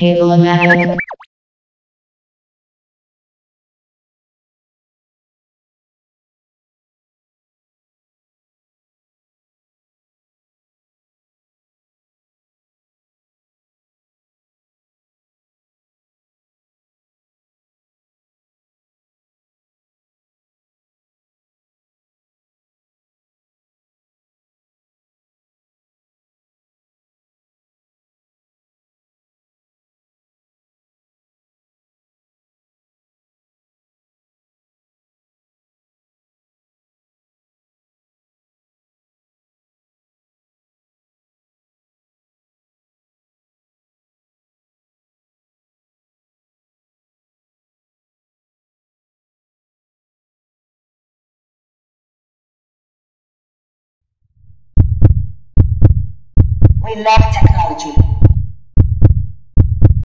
Cable-O-Matic. We love technology.